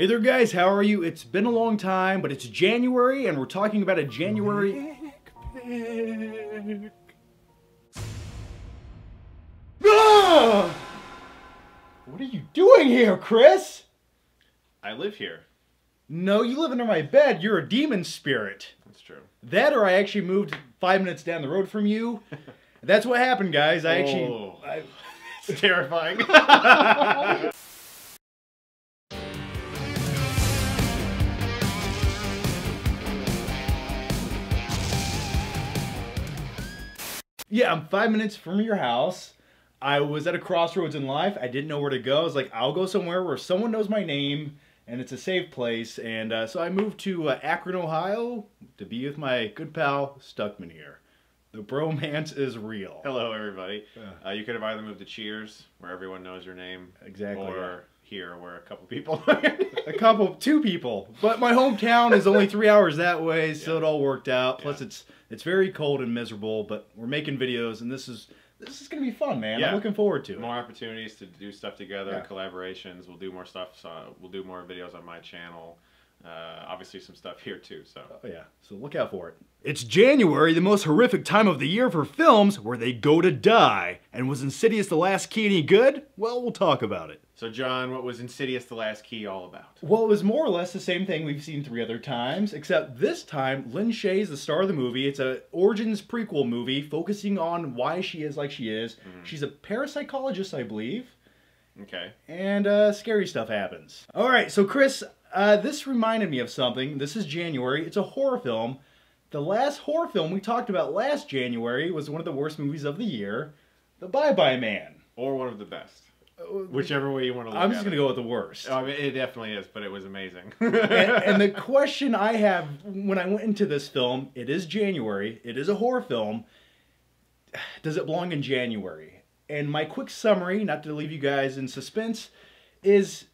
Hey there, guys. How are you? It's been a long time, but it's January, and we're talking about a January. Ah! What are you doing here, Chris? I live here. No, you live under my bed. You're a demon spirit. That's true. That, or I actually moved five minutes down the road from you. That's what happened, guys. I actually. Oh. I, It's terrifying. Yeah, I'm five minutes from your house. I was at a crossroads in life. I didn't know where to go. I was like, I'll go somewhere where someone knows my name and it's a safe place. And uh, so I moved to uh, Akron, Ohio to be with my good pal, Stuckmann here. The bromance is real. Hello, everybody. Uh, you could have either moved to Cheers, where everyone knows your name, Exactly. or here, where a couple people. a couple, two people. But my hometown is only three hours that way, so Yeah. it all worked out. Plus, Yeah. it's it's very cold and miserable, but we're making videos, and this is this is gonna be fun, man. I'm Yeah. looking forward to it. more opportunities to do stuff together, Yeah. collaborations. We'll do more stuff. So we'll do more videos on my channel. Uh, obviously, some stuff here too. So Oh, yeah, so look out for it. It's January, the most horrific time of the year for films where they go to die. And was Insidious The Last Key any good? Well, we'll talk about it. So, John, what was Insidious: The Last Key all about? Well, it was more or less the same thing we've seen three other times, except this time Lin Shaye is the star of the movie. It's a origins prequel movie focusing on why she is like she is. She's a parapsychologist, I believe. Okay. and uh, scary stuff happens. All right, so Chris, uh, this reminded me of something. This is January. It's a horror film. The last horror film we talked about last January was one of the worst movies of the year, The Bye Bye Man. Or one of the best, whichever way you want to look at it. I'm just gonna go with the worst. Oh, I mean, it definitely is, but it was amazing. and, and the question I have when I went into this film, it is January. It is a horror film. Does it belong in January? And my quick summary, not to leave you guys in suspense, is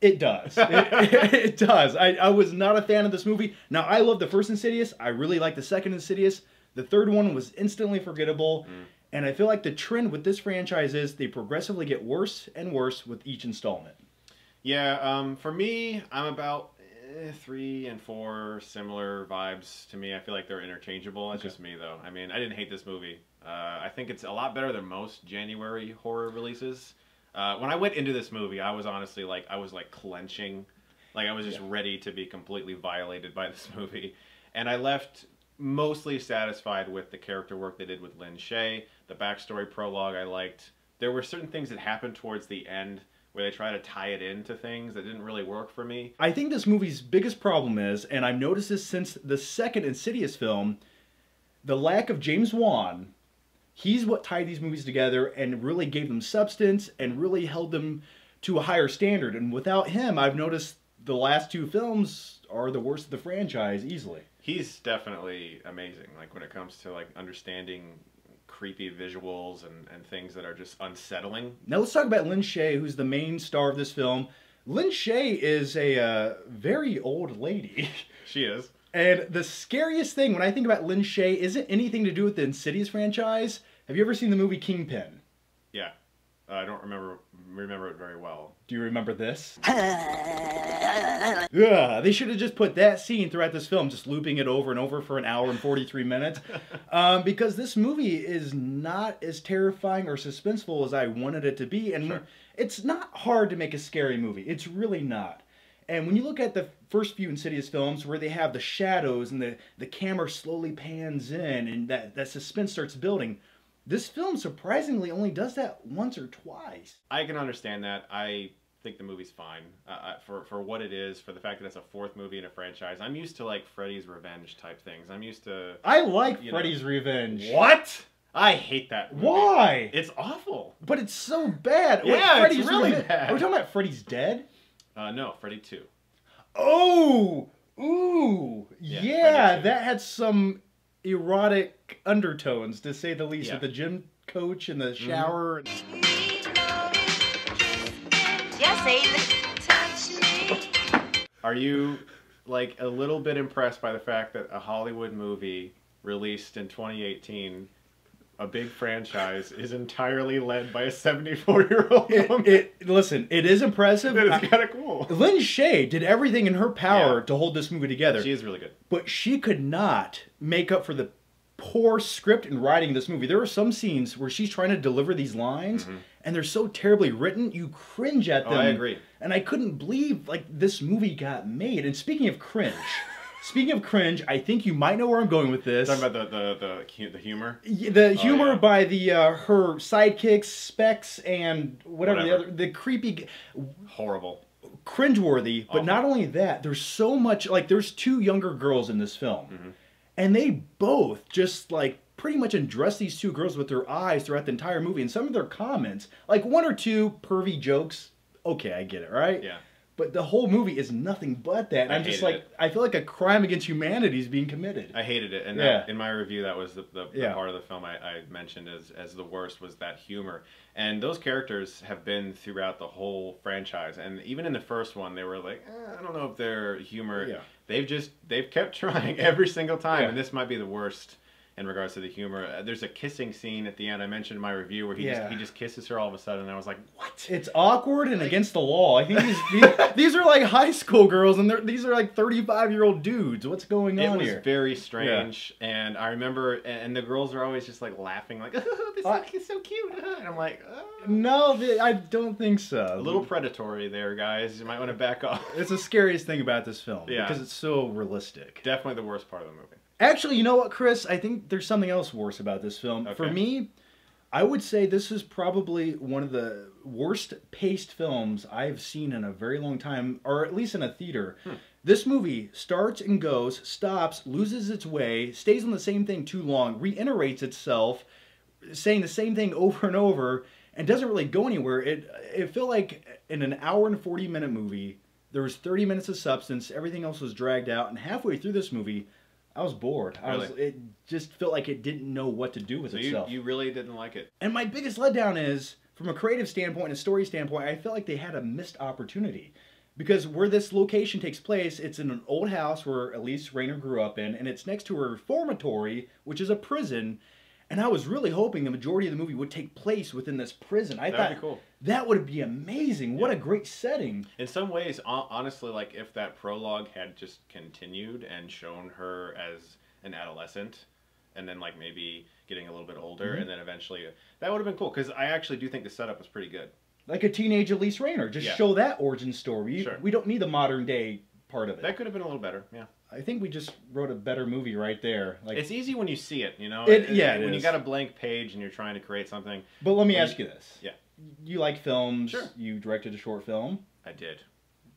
it does. It, it does. I, I was not a fan of this movie. Now I love the first Insidious. I really like the second Insidious. The third one was instantly forgettable. And I feel like the trend with this franchise is they progressively get worse and worse with each installment. Yeah, um, for me, I'm about eh, three and four similar vibes to me. I feel like they're interchangeable. That's Okay. just me, though. I mean, I didn't hate this movie. Uh, I think it's a lot better than most January horror releases. Uh, when I went into this movie, I was honestly like, I was like clenching, like I was just Yeah. ready to be completely violated by this movie, and I left mostly satisfied with the character work they did with Lin Shaye. The backstory prologue I liked. There were certain things that happened towards the end where they try to tie it into things that didn't really work for me. I think this movie's biggest problem is, and I've noticed this since the second Insidious film, the lack of James Wan. He's what tied these movies together and really gave them substance and really held them to a higher standard. And without him, I've noticed the last two films are the worst of the franchise easily. He's definitely amazing. Like when it comes to like understanding creepy visuals and, and things that are just unsettling. Now let's talk about Lin Shaye, who's the main star of this film. Lin Shaye is a uh, very old lady. She is. And the scariest thing when I think about Lin Shaye isn't anything to do with the Insidious franchise. Have you ever seen the movie Kingpin? Yeah. I don't remember remember it very well. Do you remember this? yeah, they should have just put that scene throughout this film, just looping it over and over for an hour and 43 minutes. Um, because this movie is not as terrifying or suspenseful as I wanted it to be. And Sure. it's not hard to make a scary movie. It's really not. And when you look at the first few Insidious films where they have the shadows and the, the camera slowly pans in and that, that suspense starts building, this film surprisingly only does that once or twice. I can understand that. I think the movie's fine uh, uh, for for what it is. For the fact that it's a fourth movie in a franchise, I'm used to like Freddy's Revenge type things. I'm used to I like You know. Freddy's Revenge. what? I hate that. Movie. Why? It's awful. But it's so bad. Wait, Yeah, it's Freddy's really Revenge- bad. Are we talking about Freddy's Dead? Uh, no, Freddy Two. Oh, ooh, Yeah, yeah, that had some erotic undertones, to say the least, Yeah. Mm-hmm. with the gym coach and the shower. Are you like a little bit impressed by the fact that a Hollywood movie released in 2018 a big franchise is entirely led by a 74 year old woman. it listen, it is impressive. It is kind of cool. Lin Shaye did everything in her power Yeah. to hold this movie together, She is really good. but she could not make up for the poor script and writing of this movie. There are some scenes where she's trying to deliver these lines, and they're so terribly written, you cringe at Mm-hmm. Oh, them. I agree. And I couldn't believe like this movie got made. And speaking of cringe, speaking of cringe, I think you might know where I'm going with this. Talking about the the the, the humor. The humor yeah. by the uh, her sidekicks, Specs, and whatever, Whatever. the other the creepy, Horrible. cringeworthy. But Awful. not only that, there's so much like there's two younger girls in this film, Mm-hmm. and they both just like pretty much undress these two girls with their eyes throughout the entire movie. And some of their comments, like one or two pervy jokes, okay, I get it, right? Yeah. But the whole movie is nothing but that. And I'm just like, it. I feel like a crime against humanity is being committed. I hated it, and Yeah. that, in my review, that was the, the, the Yeah. part of the film I, I mentioned as as the worst was that humor. And those characters have been throughout the whole franchise, and even in the first one, they were like, eh, I don't know if they're humor. Yeah. They've just they've kept trying every single time, and this might be the worst in regards to the humor. Uh, there's a kissing scene at the end I mentioned in my review where he Yeah. just he just kisses her all of a sudden, and I was like, what? It's awkward and against the law. I think these, these, these are like high school girls, and they're, these are like 35 year old dudes. What's going It on was here? very strange, and I remember, and the girls are always just like laughing, like, oh, "This I- is so cute," and I'm like, oh. No, I don't think so. A little predatory there, guys. You might want to back off. It's the scariest thing about this film Yeah. because it's so realistic. Definitely the worst part of the movie. Actually, you know what, Chris? I think there's something else worse about this film. For me, I would say this is probably one of the worst paced films I've seen in a very long time, or at least in a theater. Hmm. This movie starts and goes, stops, loses its way, stays on the same thing too long, reiterates itself, saying the same thing over and over, and doesn't really go anywhere. It it felt like in an hour and 40 minute movie, there was 30 minutes of substance, everything else was dragged out, and halfway through this movie, I was bored. I was it just felt like it didn't know what to do with So itself. you really didn't like it. And my biggest letdown is from a creative standpoint and a story standpoint, I felt like they had a missed opportunity. Because where this location takes place, it's in an old house where Elise Rainier grew up in, and it's next to a reformatory, which is a prison. And I was really hoping the majority of the movie would take place within this prison. I That'd thought be cool. that would be amazing. What a great setting. In some ways, honestly, like if that prologue had just continued and shown her as an adolescent, and then like maybe getting a little bit older, Mm-hmm. and then eventually, that would have been cool. Because I actually do think the setup was pretty good. Like a teenage Elise Rainier. Just Yeah. show that origin story. Sure. We don't need the modern day part of it. That could have been a little better. Yeah. I think we just wrote a better movie right there. Like It's easy when you see it, you know. It- yeah, it when you got a blank page and you're trying to create something. But let me ask you this. yeah. You like films. Sure. You directed a short film. I did.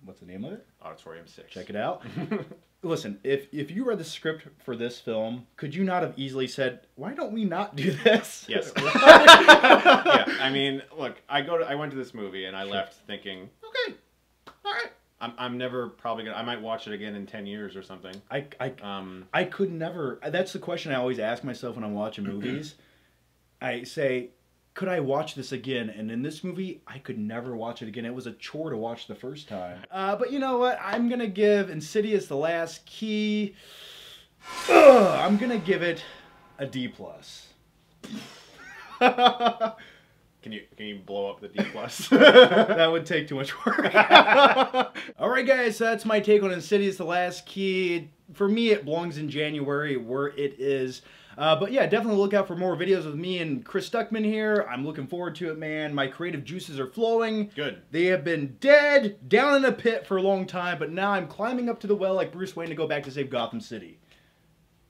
What's the name of it? Auditorium Six. Check it out. Listen, if if you read the script for this film, could you not have easily said, "Why don't we not do this?" Yes. yeah. I mean, look, I go to, I went to this movie and I left thinking, okay, all right. I'm, I'm never probably gonna. I might watch it again in ten years or something. I, I, Um, I could never. That's the question I always ask myself when I'm watching movies. I say, could I watch this again? And in this movie, I could never watch it again. It was a chore to watch the first time. Uh, but you know what? I'm gonna give Insidious: The Last Key. Ugh, I'm gonna give it a D plus. can you can you blow up the D plus? that would take too much work. All right, guys, that's my take on Insidious: The Last Key. For me, it belongs in January, where it is. Uh, but yeah, definitely look out for more videos with me and Chris Stuckmann here. I'm looking forward to it, man. My creative juices are flowing. Good. They have been dead, down in a pit for a long time, but now I'm climbing up to the well like Bruce Wayne to go back to save Gotham City.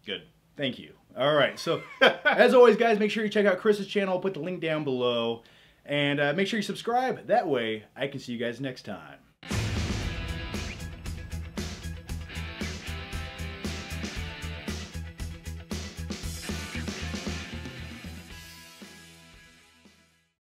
Good. Thank you. All right. So, as always, guys, make sure you check out Chris's channel. I'll put the link down below. And uh, make sure you subscribe. That way, I can see you guys next time.